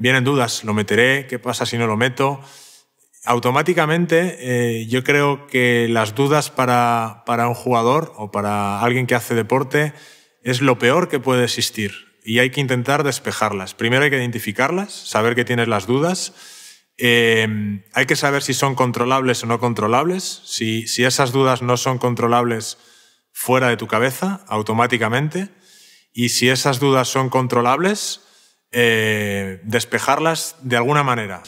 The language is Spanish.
vienen dudas, ¿lo meteré? ¿Qué pasa si no lo meto? Automáticamente eh, yo creo que las dudas para, para un jugador o para alguien que hace deporte es lo peor que puede existir y hay que intentar despejarlas. Primero hay que identificarlas, saber que tienes las dudas. Eh, hay que saber si son controlables o no controlables. Si, si esas dudas no son controlables fuera de tu cabeza, automáticamente. Y si esas dudas son controlables, eh, despejarlas de alguna manera.